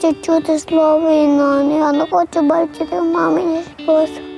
хочу чути слово війна, я не хочу бачити мамині сльози.